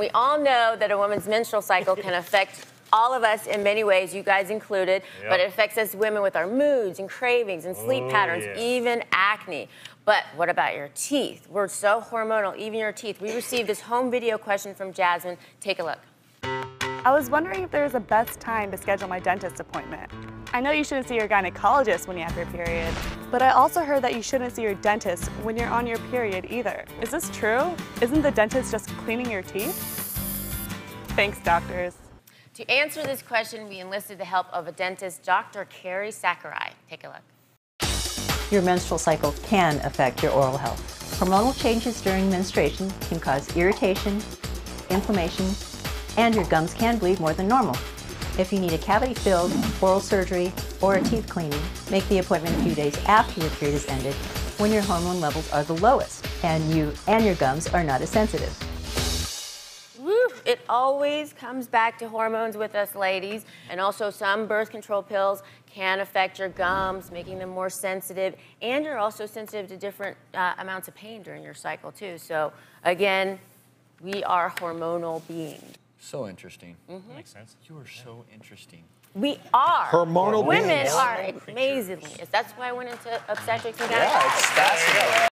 we all know that a woman's menstrual cycle can affect all of us in many ways, you guys included, Yep. but it affects us women with our moods and cravings and sleep Oh, patterns, yeah. even acne. But what about your teeth? We're so hormonal, even your teeth. We received this home video question from Jasmine. Take a look. I was wondering if there was a best time to schedule my dentist appointment. I know you shouldn't see your gynecologist when you have your period, but I also heard that you shouldn't see your dentist when you're on your period either. Is this true? Isn't the dentist just cleaning your teeth? Thanks, doctors. To answer this question, we enlisted the help of a dentist, Dr. Kari Sakurai. Take a look. Your menstrual cycle can affect your oral health. Hormonal changes during menstruation can cause irritation, inflammation, and your gums can bleed more than normal. If you need a cavity filled, oral surgery, or a teeth cleaning, make the appointment a few days after your period has ended when your hormone levels are the lowest and you and your gums are not as sensitive. It always comes back to hormones with us ladies. And also, some birth control pills can affect your gums, making them more sensitive. And you're also sensitive to different uh, amounts of pain during your cycle, too. So, again, we are hormonal beings. So interesting. Mm-hmm. Makes sense. You are so interesting. We are. Hormonal Women beings. are amazingly. That's why I went into obstetrics and gynecology. Yeah, it's fascinating.